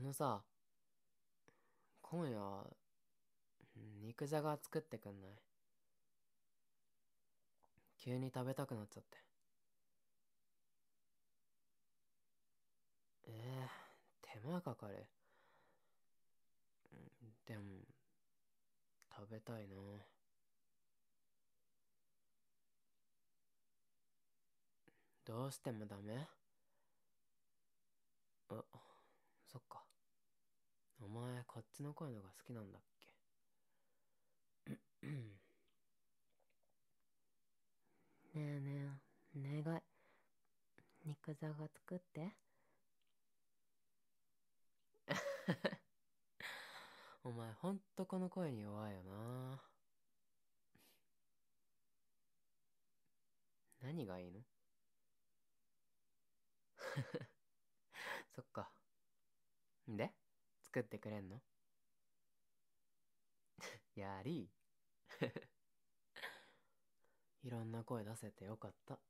あのさ、今夜、肉じゃが作ってくんない？急に食べたくなっちゃって。ええ手間かかる。でも、食べたいな。どうしてもダメ？あ、前、こっちの声のが好きなんだっけ？ねえねえ、願い。肉じゃが作って。お前ほんとこの声に弱いよな何がいいの？そっか。で？作ってくれんの？やり。いろんな声出せてよかった。